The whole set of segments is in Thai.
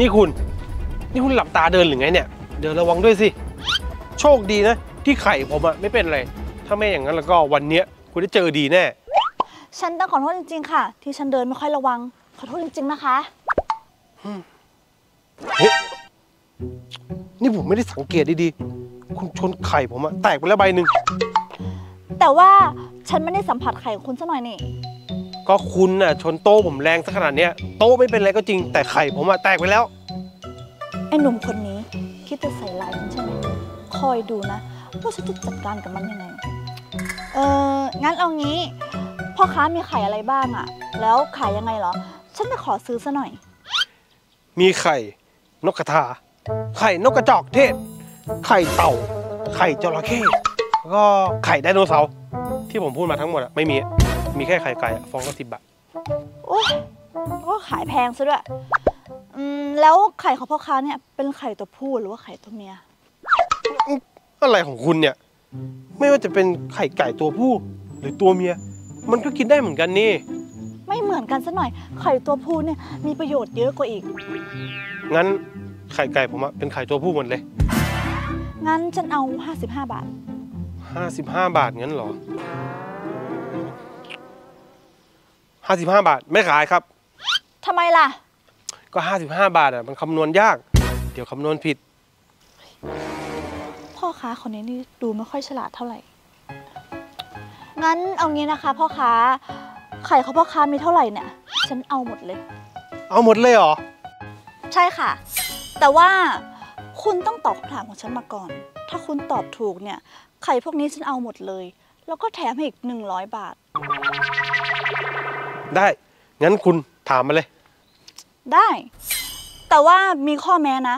นี่คุณ นี่คุณหลับตาเดินหรือไงเนี่ย เดินระวังด้วยสิ โชคดีนะ ที่ไข่ผมอะไม่เป็นไร ถ้าไม่อย่างนั้นแล้วก็วันเนี้ยคุณได้เจอดีแน่ ฉันต้องขอโทษจริงๆค่ะ ที่ฉันเดินไม่ค่อยระวัง ขอโทษจริงๆนะคะเฮ้ยนี่ผมไม่ได้สังเกตดีๆ คุณชนไข่ผมอะแตกไปแล้วใบหนึ่งแต่ว่าฉันไม่ได้สัมผัสไข่ของคุณซะหน่อยนี่ ก็คุณน่ะชนโต๊ะผมแรงสักขนาดเนี้ยโต๊ะไม่เป็นไรก็จริงแต่ไข่ผมอะแตกไปแล้ว ไอ้หนุ่มคนนี้คิดจะใส่ลายฉันใช่ไหมคอยดูนะว่าฉันจะจัดการกับมันยังไง เอองั้นเอางี้ พ่อค้ามีไข่อะไรบ้างอะแล้วขายยังไงเหรอ ฉันจะขอซื้อซะหน่อย มีไข่ นกกระทา ไข่นกกระจอกเทศ ไข่เต่า ไข่จระเข้แล้วก็ไข่ไดโนเสาร์ที่ผมพูดมาทั้งหมดอะไม่มี มีแค่ไข่ไก่อะฟองละสิบบาท โอ้ยก็ขายแพงซะด้วยอืมแล้วไข่ของพ่อค้าเนี่ยเป็นไข่ตัวผู้หรือว่าไข่ตัวเมีย อะไรของคุณเนี่ย ไม่ว่าจะเป็นไข่ไก่ตัวผู้หรือตัวเมีย มันก็กินได้เหมือนกันนี่ ไม่เหมือนกันซะหน่อย ไข่ตัวผู้เนี่ยมีประโยชน์เยอะกว่าอีก งั้นไข่ไก่ผมอะเป็นไข่ตัวผู้หมดเลย งั้นฉันเอา 55 บาท 55 บาทงั้นเหรอ 55 บาท ไม่ขายครับ ทำไมล่ะ ก็ 55 บาทอะมันคำนวณยาก เดี๋ยวคำนวณผิด พ่อค้าคนนี้นี่ดูไม่ค่อยฉลาดเท่าไหร่ งั้นเอางี้นะคะ พ่อค้า ไข่ของพ่อค้ามีเท่าไหร่เนี่ย ฉันเอาหมดเลย เอาหมดเลยเหรอ ใช่ค่ะ แต่ว่าคุณต้องตอบคำถามของฉันมาก่อน ถ้าคุณตอบถูกเนี่ย ไข่พวกนี้ฉันเอาหมดเลย แล้วก็แถมให้อีก 100 บาท ได้ งั้นคุณถามมาเลย ได้ แต่ว่ามีข้อแม้นะ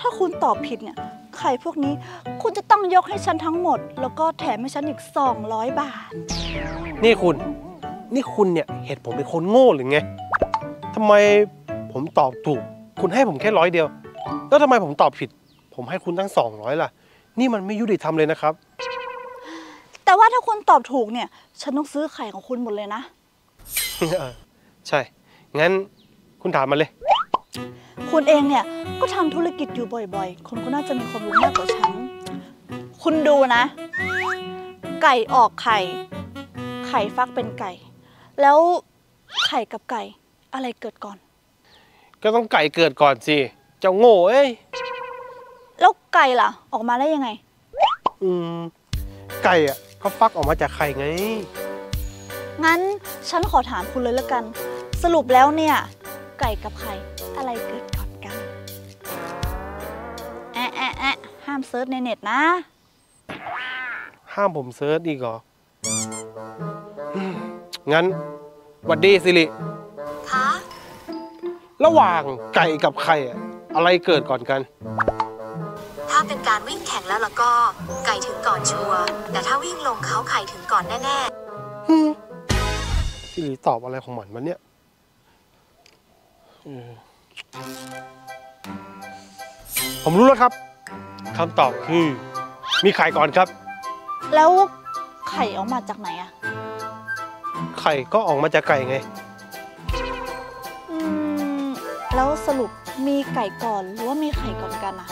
ถ้าคุณตอบผิดเนี่ยไข่พวกนี้ คุณจะต้องยกให้ฉันทั้งหมด แล้วก็แถมให้ฉันอีก 200 บาท นี่คุณ นี่คุณเนี่ยเห็นผมเป็นคนโง่หรือไงทำไมผมตอบถูก คุณให้ผมแค่ร้อยเดียว แล้วทำไมผมตอบผิด ผมให้คุณตั้ง 200 ล่ะ นี่มันไม่ยุติธรรมเลยนะครับ แต่ว่าถ้าคุณตอบถูกเนี่ย ฉันต้องซื้อไข่ของคุณหมดเลยนะเออ ใช่ งั้นคุณถามมาเลย คุณเองเนี่ย ก็ทำธุรกิจอยู่บ่อยๆ คุณก็น่าจะมีความรู้มากกว่าฉัน คุณดูนะ ไก่ออกไข่ ไข่ฟักเป็นไก่ แล้วไข่กับไก่อะไรเกิดก่อน ก็ต้องไก่เกิดก่อนสิ เจ้าโง่เอ้ย แล้วไก่ล่ะ ออกมาได้ยังไง อืม ไก่อะก็ฟักออกมาจากไข่ไง งั้นฉันขอถามคุณเลยแล้วกัน สรุปแล้วเนี่ย ไก่กับไข่อะไรเกิดก่อนกันแอะแอะแอะห้าม search ในเน็ตนะ ห้ามผม search อีกเหรออืมงั้นหวัดดีสิริคะระหว่างไก่กับไข่อะอะไรเกิดก่อนกัน ถ้าเป็นการวิ่งแข่งแล้วแล้วก็ ไก่ถึงก่อนชัวร์แต่ถ้าวิ่งลงเขาไข่ถึงก่อนแน่ สิริตอบอะไรของมันมันเนี่ยเออผมรู้แล้วครับคำตอบคือ มีไข่ก่อนครับ แล้วไข่ออกมาจากไหนอะไข่ก็ออกมาจากไก่ไง อืม แล้วสรุปมีไก่ก่อนหรือว่ามีไข่ก่อนกันอะ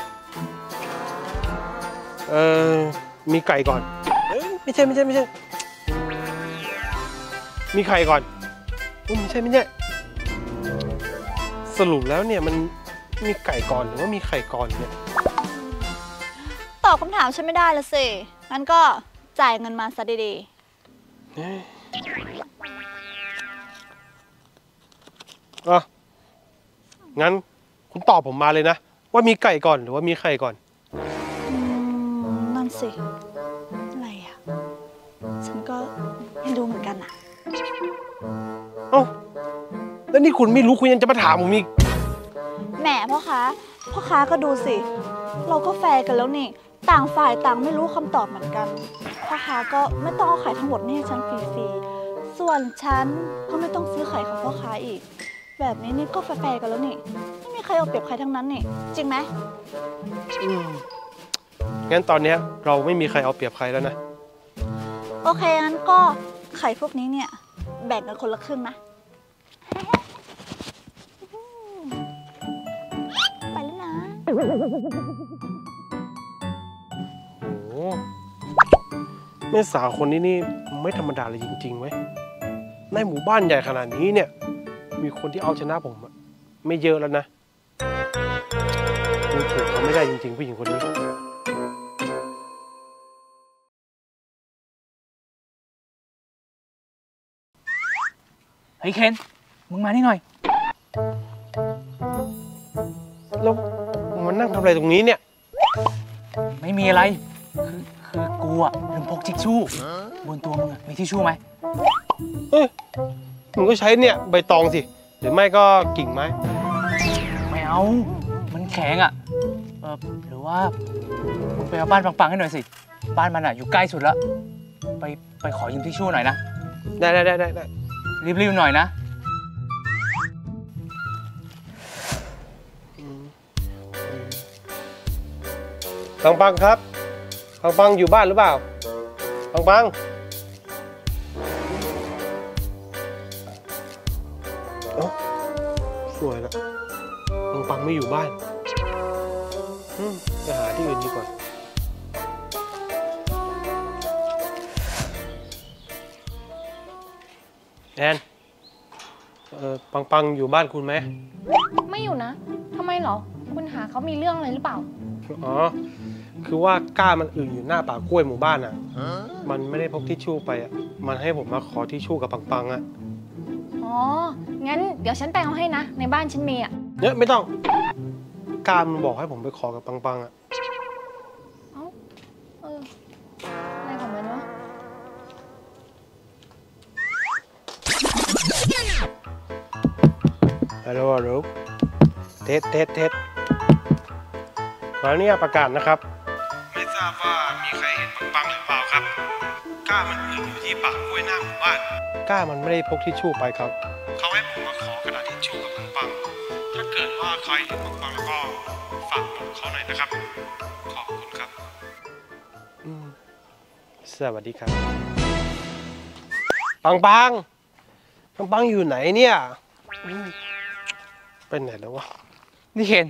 เออมีไก่ก่อน เอ้ยไม่ใช่ไม่ใช่ไม่ใช่ มีไข่ก่อนอุ๊ยไม่ใช่ไม่ใช่สรุปแล้วเนี่ยมันมีไก่ก่อนหรือว่ามีไข่ก่อนเนี่ยตอบคำถามฉันไม่ได้ละสิงั้นก็จ่ายเงินมาซะดีอะงั้นคุณตอบผมมาเลยนะ ว่ามีไก่ก่อนหรือว่ามีไข่ก่อนๆอืมนั่นสิ อะไรอะฉันก็ไม่รู้เหมือนกันอะ เอ้าแล้วนี่คุณไม่รู้คุณยังจะมาถามผมอีกแหมพ่อค้าพ่อค้าก็ดูสิ เราก็แฟร์กันแล้วนี่ ต่างฝ่ายต่างไม่รู้คำตอบเหมือนกัน พ่อค้าก็ไม่ต้องเอาไข่ทั้งหมดนี่ให้ฉันฟรีๆ ส่วนฉันก็ไม่ต้องซื้อไข่ของพ่อค้าอีก แบบนี้นี่ก็แฟร์ๆกันแล้วนี่ ไม่มีใครเอาเปรียบใครทั้งนั้นนี่ จริงไหมอืมงั้นตอนเนี้ยเราไม่มีใครเอาเปรียบใครแล้วนะ โอเคงั้นก็ไข่พวกนี้เนี่ย แบ่งกันคนละครึ่งนะโอ้โหแม่สาวคนนี้นี่ไม่ธรรมดาเลยจริงๆเว้ย ในหมู่บ้านใหญ่ขนาดนี้เนี่ย มีคนที่เอาชนะผมอะไม่เยอะแล้วนะดูถูกเขาไม่ได้จริงๆผู้หญิงคนนี้ เฮ้ยเคนมึงมานี่หน่อยแล้วมันนั่งทำอะไรตรงนี้เนี่ย ไม่มีอะไร คือคือกูอะลืมพกทิชชู่ บนตัวมึงอะมีทิชชู่ไหมเอ้ยมึงก็ใช้เนี่ยใบตองสิ หรือไม่ก็กิ่งไม้ ไม่เอา มันแข็งอะเออหรือว่ามึงไปเอาบ้านปังๆให้หน่อยสิ บ้านมันอะอยู่ใกล้สุดแล้วไปไปขอยืมทิชชู่หน่อยนะ ได้ได้ได้ได้ได้ รีบๆหน่อยนะ ปังปังครับ ปังปังอยู่บ้านหรือเปล่า ปังปังอ้าสวยละปังปังไม่อยู่บ้านไปหาที่อื่นดีกว่า แอนเออปังปังอยู่บ้านคุณไหม ไม่อยู่นะ ทำไมเหรอ คุณหาเขามีเรื่องอะไรหรือเปล่า อ๋อ คือว่าก้ามันอึอยู่หน้าป่ากล้วยหมู่บ้านอะ มันไม่ได้พกทิชชู่ไปอะ มันให้ผมมาขอทิชชู่กับปังปังอะ อ๋อ งั้นเดี๋ยวฉันไปเอาให้นะ ในบ้านฉันมีอะ เนี่ยไม่ต้อง ก้ามันบอกให้ผมไปขอกับปังปังอะ ฮัลโหลฮัลโหล test test test มาเนี่ยประกาศนะครับ ไม่ทราบว่ามีใครเห็นปังปังหรือเปล่าครับก้ามันอึอยู่ที่ป่ากล้วยหน้าหมู่บ้านก้ามันไม่ได้พกทิชชู่ไปครับ เขาให้ผมมาขอกระดาษทิชชู่กับปังปังถ้าเกิดว่าใครเห็นปังปังแล้วก็ฝากบอกเขาหน่อยนะครับ ขอบคุณครับอืมสวัสดีครับ ปังปังปังปังอยู่ไหนเนี่ยอืม ไปไหนแล้ววะ นี่เคน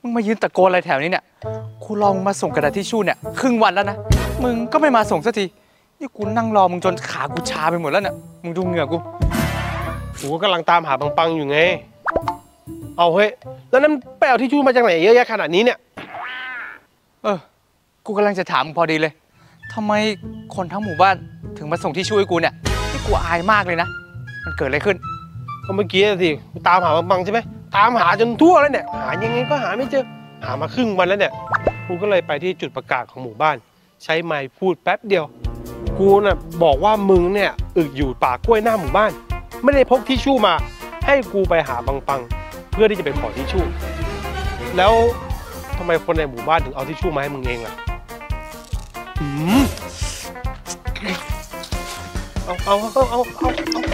มึงมายืนตะโกนอะไรแถวนี้เนี่ย กูลองมาส่งกระดาษทิชชู่เนี่ยครึ่งวันแล้วนะ มึงก็ไม่มาส่งสักที นี่กูนั่งรอมึงจนขากูชาไปหมดแล้วเนี่ย มึงดูเหงื่อกูผมก็กำลังตามหาปังปังอยู่ไง เอาเฮ้ย แล้วนั่นไปเอาที่ชู่มาจากไหนเยอะแยะขนาดนี้เนี่ย เออ กูกำลังจะถามมึงพอดีเลยทำไมคนทั้งหมู่บ้านถึงมาส่งที่ช่วยกูเนี่ย นี่กูอายมากเลยนะ มันเกิดอะไรขึ้น ก็เมื่อกี้สิตามหาปังปังใช่ไหมตามหาจนทั่วแล้วเนี่ย หายังไงก็หาไม่เจอ หามาครึ่งวันแล้วเนี่ย กูก็เลยไปที่จุดประกาศของหมู่บ้าน ใช้ไมค์พูดแป๊บเดียว กูน่ะบอกว่ามึงเนี่ยอึอยู่ป่ากล้วยหน้าหมู่บ้าน ไม่ได้พกทิชชู่มา ให้กูไปหาปังปัง เพื่อที่จะไปขอทิชชู่ แล้วทำไมคนในหมู่บ้านถึงเอาทิชชู่มาให้มึงเองล่ะเอาเอาเอาเอาเอาเอา